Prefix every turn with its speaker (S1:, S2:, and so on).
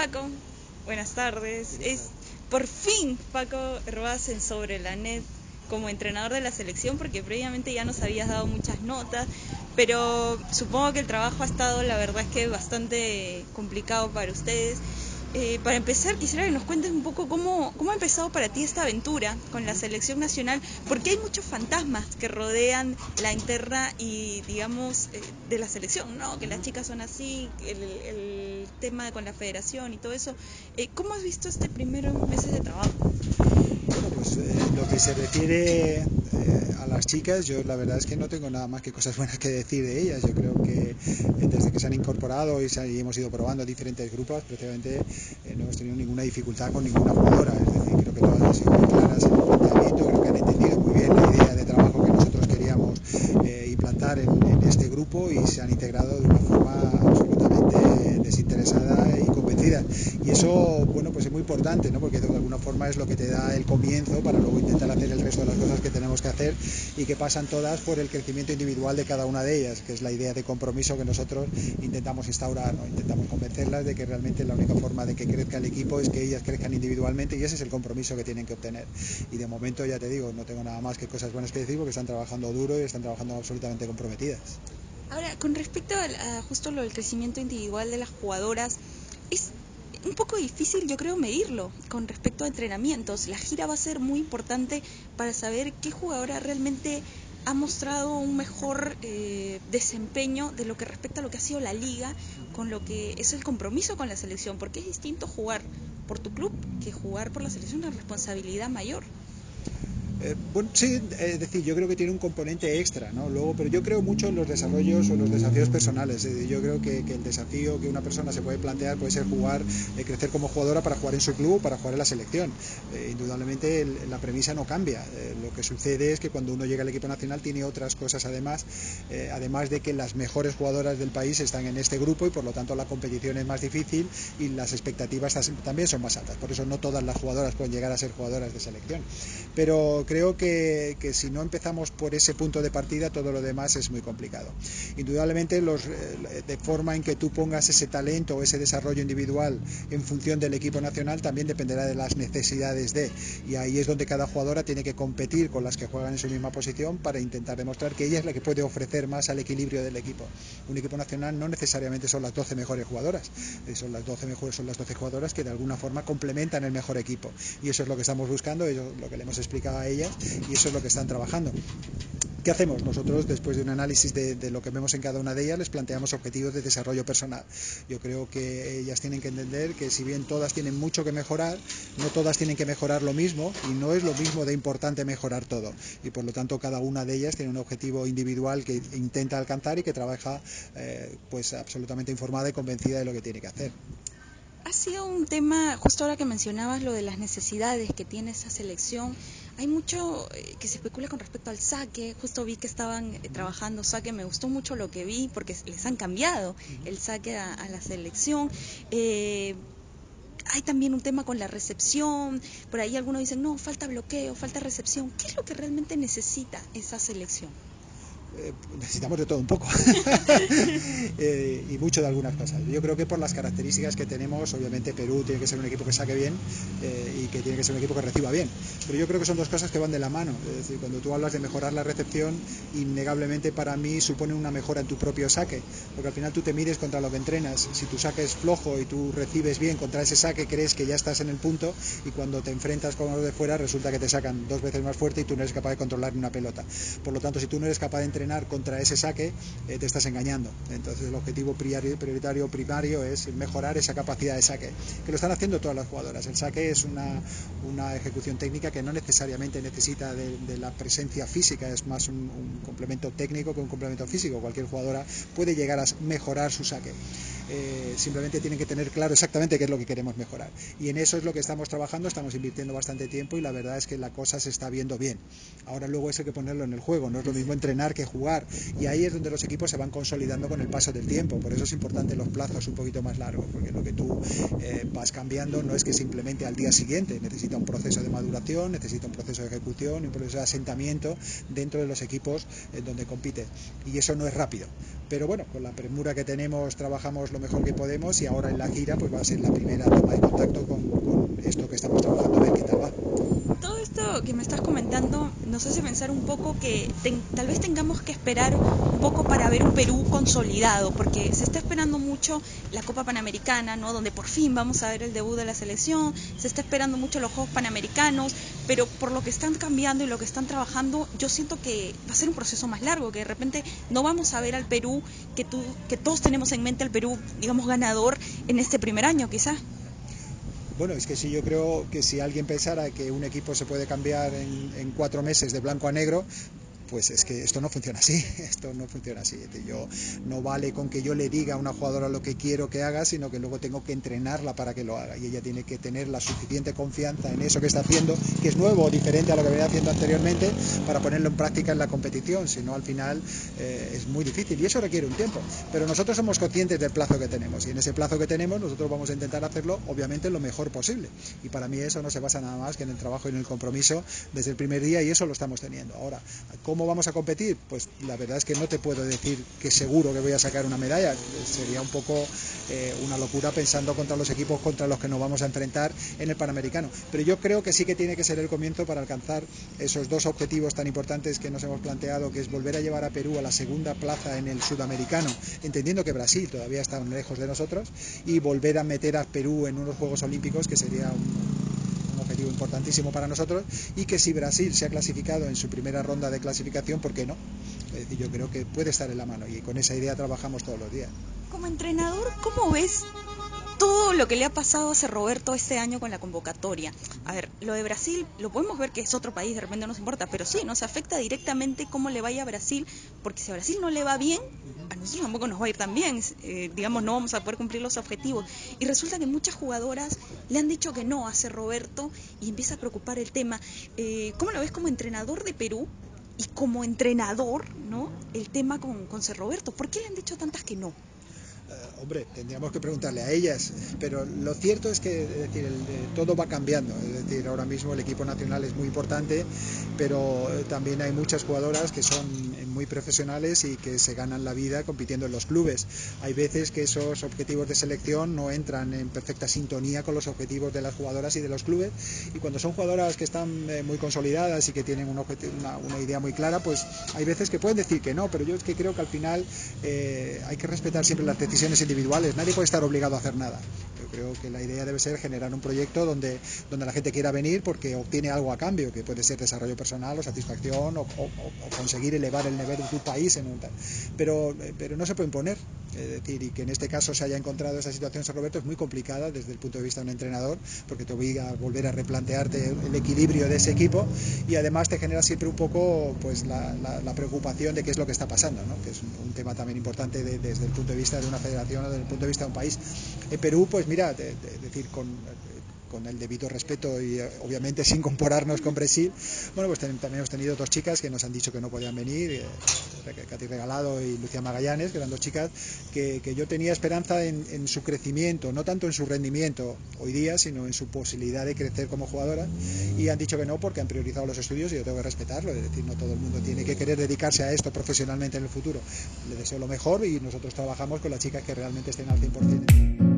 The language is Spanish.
S1: Paco, buenas tardes. es por fin Paco Herbaz en Sobre la Net como entrenador de la selección, porque previamente ya nos habías dado muchas notas, pero supongo que el trabajo ha estado, la verdad es que bastante complicado para ustedes. Eh, para empezar, quisiera que nos cuentes un poco cómo, cómo ha empezado para ti esta aventura con la selección nacional, porque hay muchos fantasmas que rodean la interna y, digamos, eh, de la selección, ¿no? Que las chicas son así, el, el tema con la federación y todo eso. Eh, ¿Cómo has visto este primer meses de trabajo?
S2: Bueno, pues lo que se refiere a las chicas, yo la verdad es que no tengo nada más que cosas buenas que decir de ellas. Yo creo que desde que se han incorporado y, hemos ido probando diferentes grupos, prácticamente eh, no hemos tenido ninguna dificultad con ninguna jugadora. Es decir, creo que todas han sido muy claras en el planteamiento, creo que han entendido muy bien la idea de trabajo que nosotros queríamos eh, implantar en, este grupo y se han integrado una forma absolutamente desinteresada y convencida. Y eso, bueno, pues es importante, ¿no? porque de alguna forma es lo que te da el comienzo para luego intentar hacer el resto de las cosas que tenemos que hacer y que pasan todas por el crecimiento individual de cada una de ellas, que es la idea de compromiso que nosotros intentamos instaurar, ¿no? intentamos convencerlas de que realmente la única forma de que crezca el equipo es que ellas crezcan individualmente y ese es el compromiso que tienen que obtener. Y de momento, ya te digo, no tengo nada más que cosas buenas que decir porque están trabajando duro y están trabajando absolutamente comprometidas.
S1: Ahora, con respecto a, a justo lo del crecimiento individual de las jugadoras, es un poco difícil yo creo medirlo con respecto a entrenamientos. La gira va a ser muy importante para saber qué jugadora realmente ha mostrado un mejor eh, desempeño de lo que respecta a lo que ha sido la liga, con lo que es el compromiso con la selección, porque es distinto jugar por tu club que jugar por la selección, una responsabilidad mayor.
S2: Eh, bueno, sí, es decir, yo creo que tiene un componente extra, ¿no? Luego, pero yo creo mucho en los desarrollos o los desafíos personales. yo creo que, el desafío que una persona se puede plantear puede ser jugar, eh, crecer como jugadora para jugar en su club, para jugar en la selección. Eh, indudablemente el, la premisa no cambia. Lo que sucede es que cuando uno llega al equipo nacional tiene otras cosas además, además de que las mejores jugadoras del país están en este grupo y por lo tanto la competición es más difícil y las expectativas también son más altas. Por eso no todas las jugadoras pueden llegar a ser jugadoras de selección. Pero creo que, que, si no empezamos por ese punto de partida, todo lo demás es muy complicado. Indudablemente, los, eh, de forma en que tú pongas ese talento o ese desarrollo individual en función del equipo nacional también dependerá de las necesidades de. Y ahí es donde cada jugadora tiene que competir con las que juegan en su misma posición para intentar demostrar que ella es la que puede ofrecer más al equilibrio del equipo. Un equipo nacional no necesariamente son las 12 mejores jugadoras, eh, son las 12 mejores, son las 12 jugadoras que de alguna forma complementan el mejor equipo. Y eso es lo que estamos buscando, es lo que le hemos explicado a ella y eso es lo que están trabajando. ¿Qué hacemos? Nosotros, después de un análisis de, de, lo que vemos en cada una de ellas, les planteamos objetivos de desarrollo personal. Yo creo que ellas tienen que entender que si bien todas tienen mucho que mejorar, no todas tienen que mejorar lo mismo y no es lo mismo de importante mejorar todo. Y por lo tanto, cada una de ellas tiene un objetivo individual que intenta alcanzar y que trabaja eh, pues absolutamente informada y convencida de lo que tiene que hacer.
S1: Ha sido un tema, justo ahora que mencionabas lo de las necesidades que tiene esa selección, hay mucho eh, que se especula con respecto al saque, justo vi que estaban eh, trabajando saque, me gustó mucho lo que vi porque les han cambiado el saque a, a la selección. Eh, hay también un tema con la recepción, por ahí algunos dicen, no, falta bloqueo, falta recepción. ¿Qué es lo que realmente necesita esa selección?
S2: Eh, necesitamos de todo un poco eh, y mucho de algunas cosas. Yo creo que por las características que tenemos, obviamente Perú tiene que ser un equipo que saque bien eh, y que tiene que ser un equipo que reciba bien. Pero yo creo que son dos cosas que van de la mano. Es decir, cuando tú hablas de mejorar la recepción, innegablemente para mí supone una mejora en tu propio saque, porque al final tú te mires contra lo que entrenas. Si tu saque es flojo y tú recibes bien contra ese saque, crees que ya estás en el punto y cuando te enfrentas con los de fuera resulta que te sacan dos veces más fuerte y tú no eres capaz de controlar una pelota. Por lo tanto, si tú no eres capaz de entrenar contra ese saque, eh, te estás engañando. Entonces el objetivo prioritario primario es mejorar esa capacidad de saque, que lo están haciendo todas las jugadoras. El saque es una, una ejecución técnica que no necesariamente necesita de, de la presencia física, es más un, un, complemento técnico que un complemento físico. Cualquier jugadora puede llegar a mejorar su saque. Eh, simplemente tienen que tener claro exactamente qué es lo que queremos mejorar. Y en eso es lo que estamos trabajando, estamos invirtiendo bastante tiempo y la verdad es que la cosa se está viendo bien. Ahora luego eso hay que ponerlo en el juego, no es lo mismo entrenar que jugar. Y ahí es donde los equipos se van consolidando con el paso del tiempo. Por eso es importante los plazos un poquito más largos, porque lo que tú eh, vas cambiando no es que simplemente al día siguiente, necesita un proceso de maduración, necesita un proceso de ejecución, un proceso de asentamiento dentro de los equipos en donde compite. Y eso no es rápido. Pero bueno, con la premura que tenemos trabajamos lo mejor que podemos y ahora en la gira pues va a ser la primera toma de contacto con, esto que estamos trabajando, a ver va
S1: todo esto que me estás comentando nos hace pensar un poco que tal vez tengamos que esperar un poco para ver un Perú consolidado, porque se está esperando mucho la Copa Panamericana, ¿no? Donde por fin vamos a ver el debut de la selección, se está esperando mucho los Juegos Panamericanos, pero por lo que están cambiando y lo que están trabajando, yo siento que va a ser un proceso más largo, que de repente no vamos a ver al Perú que, que todos tenemos en mente al Perú, digamos, ganador en este primer año, quizás.
S2: Bueno, es que si yo creo que si alguien pensara que un equipo se puede cambiar en, en cuatro meses de blanco a negro, pues es que esto no funciona así, esto no funciona así. Yo, no vale con que yo le diga a una jugadora lo que quiero que haga, sino que luego tengo que entrenarla para que lo haga. Y ella tiene que tener la suficiente confianza en eso que está haciendo, que es nuevo o diferente a lo que venía haciendo anteriormente, para ponerlo en práctica en la competición. Si no, al final eh, es muy difícil y eso requiere un tiempo. Pero nosotros somos conscientes del plazo que tenemos y en ese plazo que tenemos nosotros vamos a intentar hacerlo, obviamente, lo mejor posible. Y para mí eso no se basa nada más que en el trabajo y en el compromiso desde el primer día y eso lo estamos teniendo. Ahora, ¿cómo ¿Cómo vamos a competir? Pues la verdad es que no te puedo decir que seguro que voy a sacar una medalla. Sería un poco eh, una locura pensando contra los equipos contra los que nos vamos a enfrentar en el Panamericano. Pero yo creo que sí que tiene que ser el comienzo para alcanzar esos dos objetivos tan importantes que nos hemos planteado, que es volver a llevar a Perú a la segunda plaza en el Sudamericano, entendiendo que Brasil todavía está lejos de nosotros, y volver a meter a Perú en unos Juegos Olímpicos, que sería un importantísimo para nosotros y que si Brasil se ha clasificado en su primera ronda de clasificación, ¿por qué no? Es decir, yo creo que puede estar en la mano y con esa idea trabajamos todos los días.
S1: Como entrenador, ¿cómo ves todo lo que le ha pasado a ese Roberto este año con la convocatoria. A ver, lo de Brasil, lo podemos ver que es otro país, de repente no nos importa, pero sí, nos afecta directamente cómo le vaya a Brasil, porque si a Brasil no le va bien, a nosotros tampoco nos va a ir tan bien, eh, digamos, no vamos a poder cumplir los objetivos. Y resulta que muchas jugadoras le han dicho que no a ese Roberto y empieza a preocupar el tema. Eh, ¿Cómo lo ves como entrenador de Perú? Y como entrenador, ¿no? El tema con, con Ser Roberto. ¿Por qué le han dicho tantas que no?
S2: Eh, hombre, tendríamos que preguntarle a ellas, pero lo cierto es que decir, todo va cambiando, es decir, ahora mismo el equipo nacional es muy importante, pero eh, también hay muchas jugadoras que son muy profesionales y que se ganan la vida compitiendo en los clubes. Hay veces que esos objetivos de selección no entran en perfecta sintonía con los objetivos de las jugadoras y de los clubes, y cuando son jugadoras que están eh, muy consolidadas y que tienen un una, una, idea muy clara, pues hay veces que pueden decir que no, pero yo es que creo que al final hay que respetar siempre las decisiones individuales, nadie puede estar obligado a hacer nada. Yo creo que la idea debe ser generar un proyecto donde, donde la gente quiera venir porque obtiene algo a cambio, que puede ser desarrollo personal o satisfacción o, conseguir elevar el nivel de tu país. En un, pero, pero no se puede imponer. Es decir, y que en este caso se haya encontrado esa situación San Roberto es muy complicada desde el punto de vista de un entrenador, porque te obliga a volver a replantearte el equilibrio de ese equipo y además te genera siempre un poco pues la, la, preocupación de qué es lo que está pasando, ¿no? que es un, tema también importante desde el punto de vista de una federación o desde el punto de vista de un país. En Perú, pues mira, decir, con con el debido respeto y eh, obviamente sin compararnos con Brasil. Bueno, pues también hemos tenido dos chicas que nos han dicho que no podían venir, eh, Katy Regalado y Lucía Magallanes, que eran dos chicas que, yo tenía esperanza en, su crecimiento, no tanto en su rendimiento hoy día, sino en su posibilidad de crecer como jugadora. Y han dicho que no porque han priorizado los estudios y yo tengo que respetarlo, es decir, no todo el mundo tiene que querer dedicarse a esto profesionalmente en el futuro. Le deseo lo mejor y nosotros trabajamos con las chicas que realmente estén al 100%.